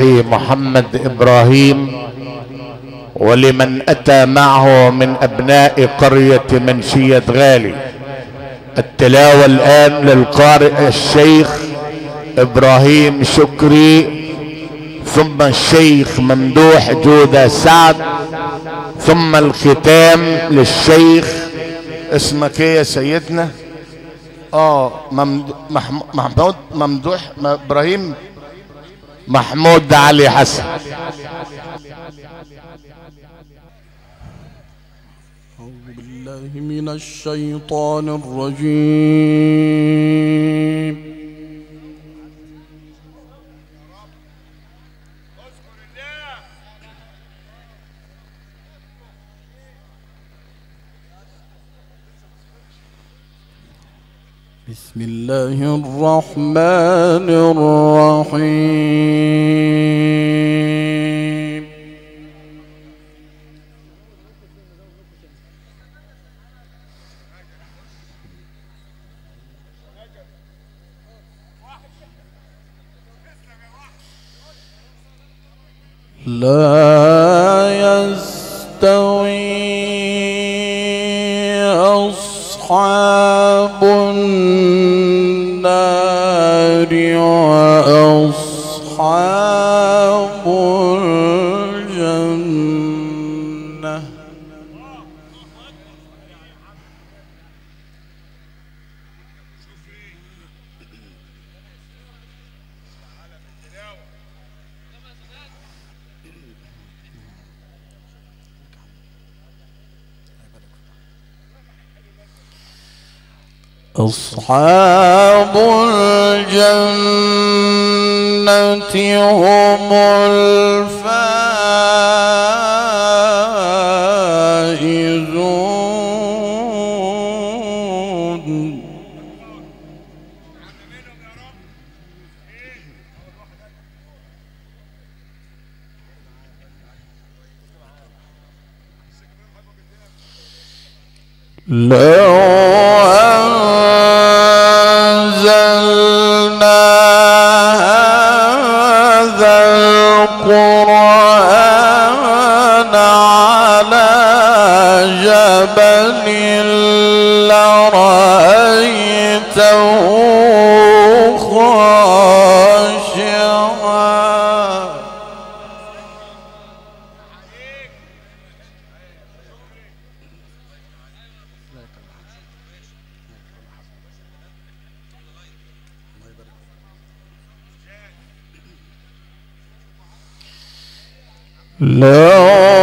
أخي محمد إبراهيم ولمن أتى معه من أبناء قرية منشية غالي. التلاوة الآن للقارئ الشيخ إبراهيم شكري ثم الشيخ ممدوح جودة سعد ثم الختام للشيخ اسمك إيه يا سيدنا؟ آه محمود ممدوح إبراهيم محمود علي حسن. أعوذ بالله من الشيطان الرجيم. بسم الله الرحمن الرحيم. لا يستوي أصحاب النار. وأصحاب أصحاب الجنة هم الفائزون. لو No.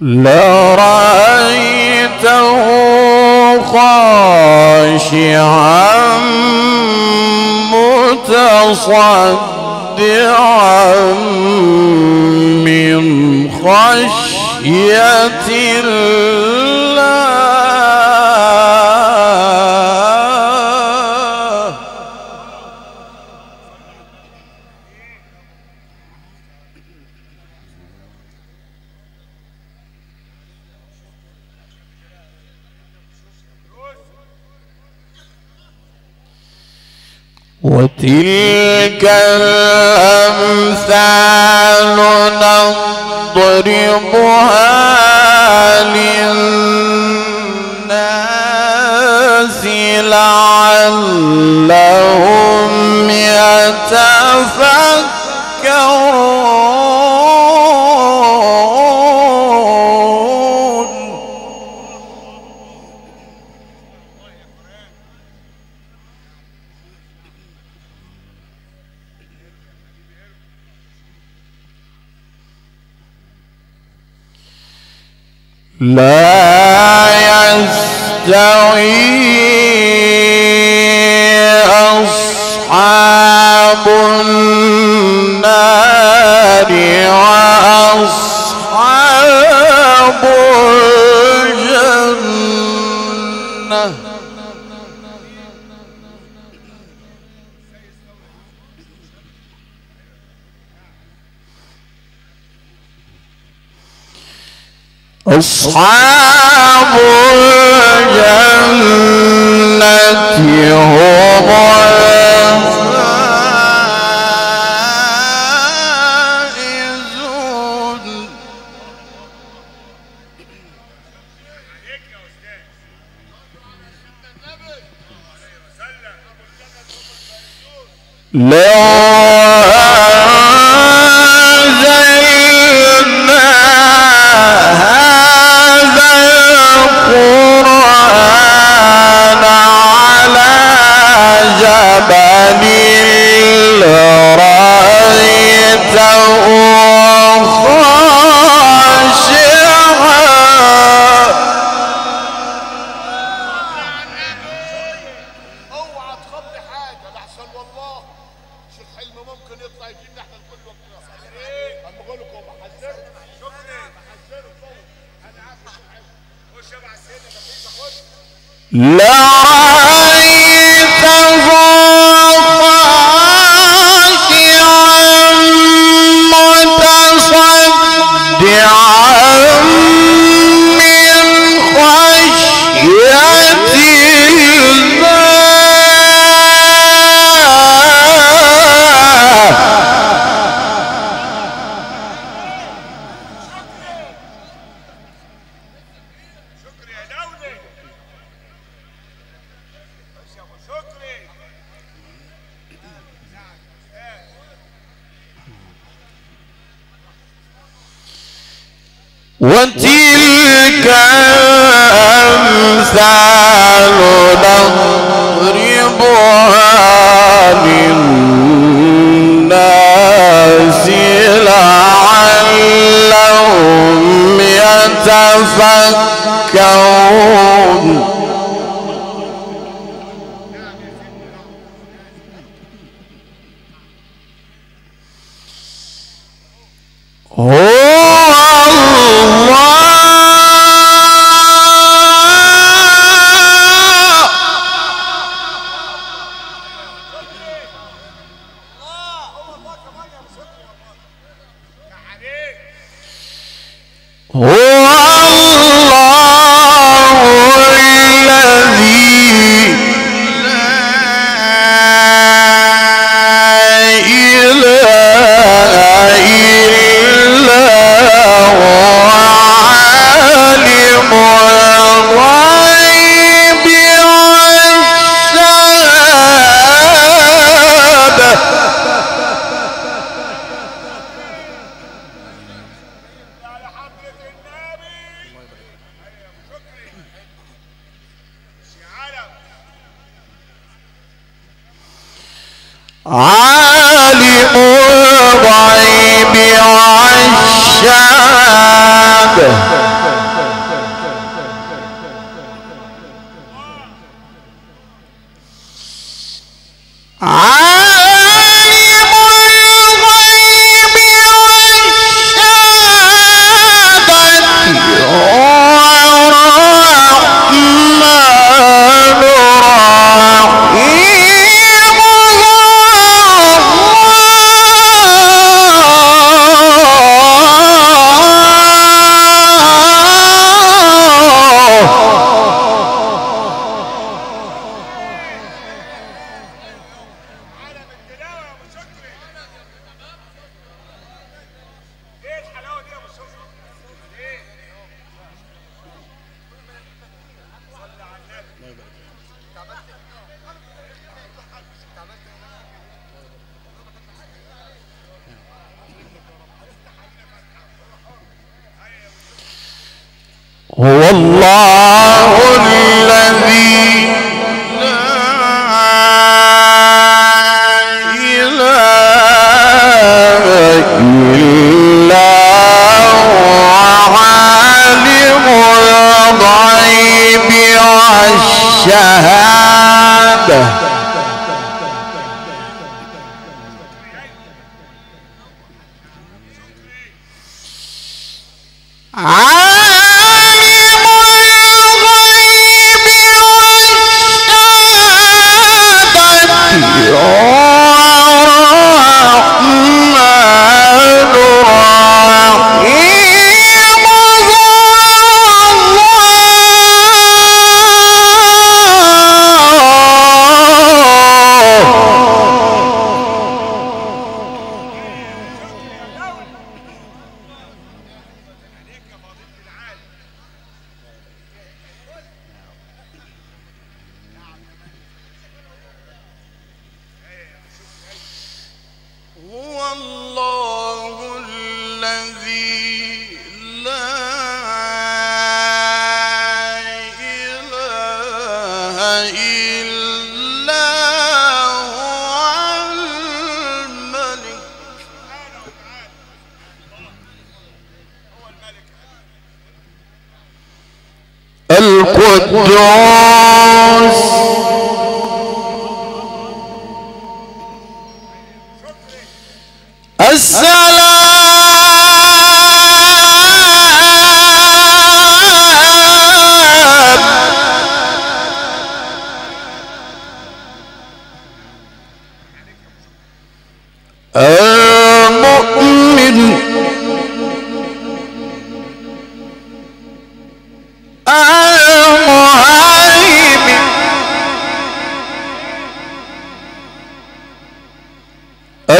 لرأيته خاشعا متصدعا من خشية الله وتلك الأمثال نضربها للناس لعلهم يتفكرون لا يستوي أصحاب الجنة هم الفائزون love. وتلك أمثال نضربها للناس لعلهم يتفكرون. Ah! هو الله adore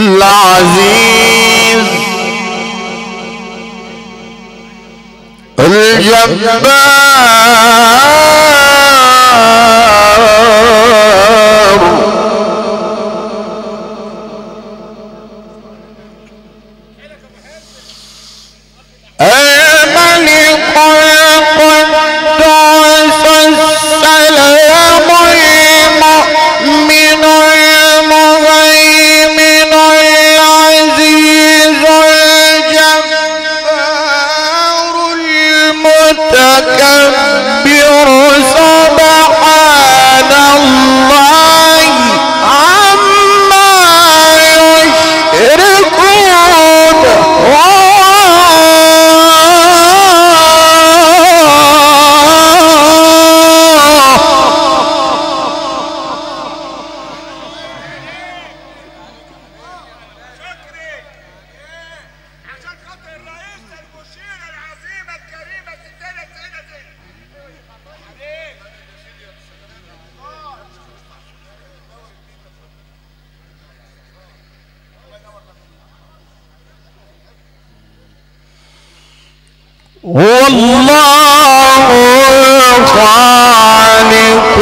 العزيز. الجبار. هو الله الخالق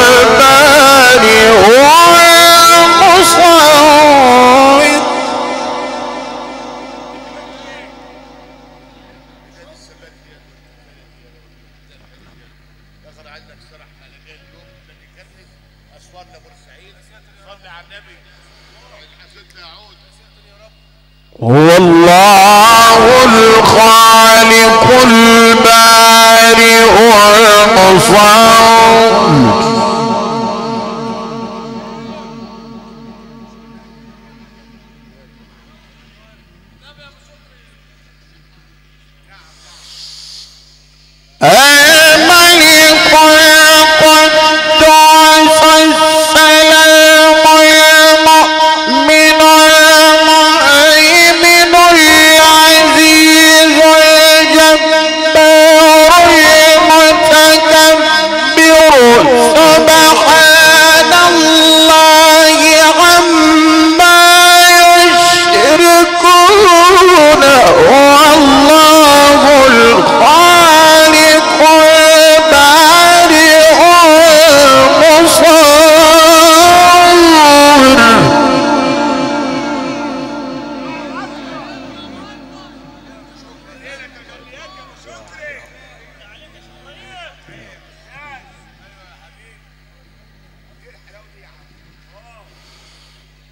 البارئ المصور صلي على النبي. حسيت لا يعود هو الله الخالق البارئ المصور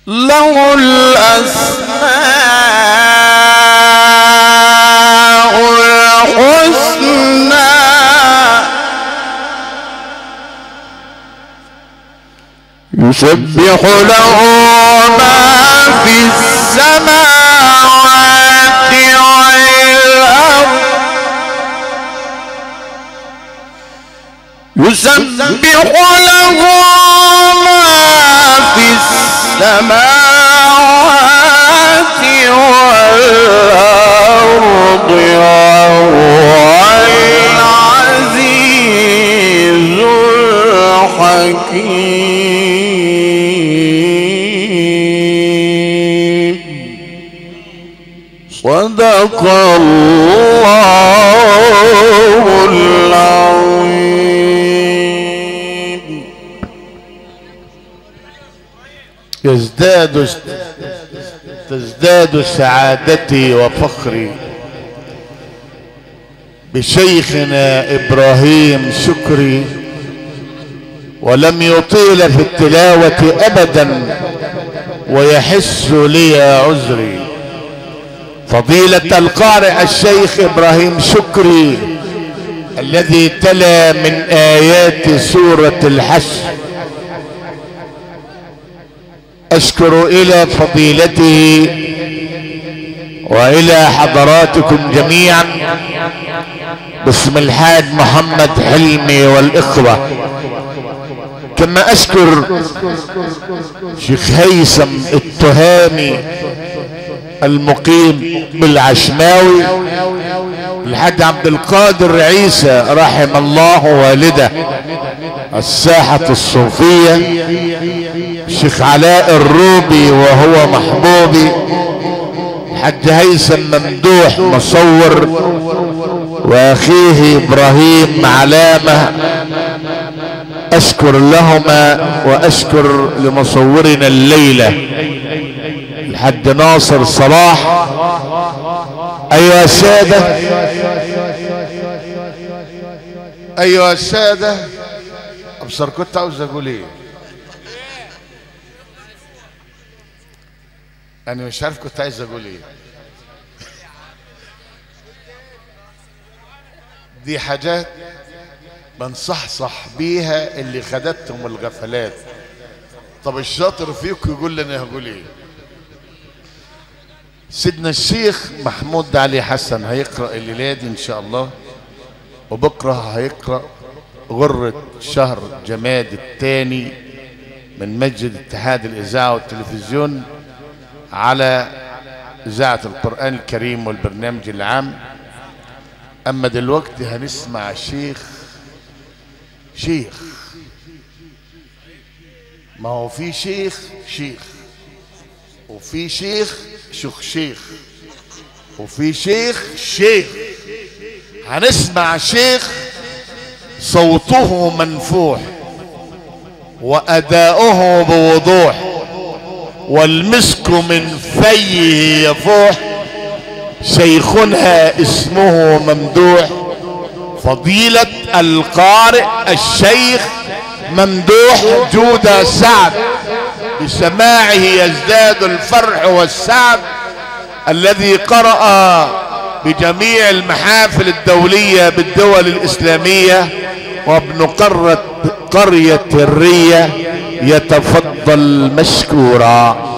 له الأسماء الحسنى. يسبح له ما في السماوات والأرض. يسبح السماوات والأرض يزداد تزداد سعادتي وفخري. بشيخنا إبراهيم شكري ولم يطيل في التلاوة ابدا ويحس لي عذري. فضيلة القارئ الشيخ إبراهيم شكري الذي تلا من آيات سورة الحشر. أشكر إلى فضيلته وإلى حضراتكم جميعا. باسم الحاج محمد حلمي والإخوة. كما أشكر شيخ هيثم التهامي المقيم بالعشماوي الحاج عبد القادر عيسى رحم الله والده الساحة الصوفية شيخ علاء الروبي وهو محبوبي حج هيثم ممدوح مصور وأخيه إبراهيم علامة أشكر لهما وأشكر لمصورنا الليلة. الحج ناصر صلاح. أيها السادة. أيها السادة. أبصر كنت عاوز أقول إيه؟ أنا مش عارف كنت عايز أقول إيه. دي حاجات بنصحصح بيها اللي خدتهم الغفلات. طب الشاطر فيكم يقول لي أنا هقول إيه؟ سيدنا الشيخ محمود علي حسن هيقرأ الليلة دي إن شاء الله وبكرة هيقرأ غرة شهر جماد الثاني من مسجد اتحاد الإذاعة والتلفزيون على إذاعة القرآن الكريم والبرنامج العام. أما دلوقتي هنسمع شيخ شيخ. ما هو في شيخ شيخ. وفي شيخ شيخ شيخ. وفي شيخ شيخ. هنسمع شيخ صوته منفوح وأداؤه بوضوح والمسك من فيه يفوح. شيخنا اسمه ممدوح. فضيلة القارئ الشيخ ممدوح جودة سعد. بسماعه يزداد الفرح والسعد الذي قرأ بجميع المحافل الدولية بالدول الإسلامية وابن قرية الرية يتفضل مشكورا.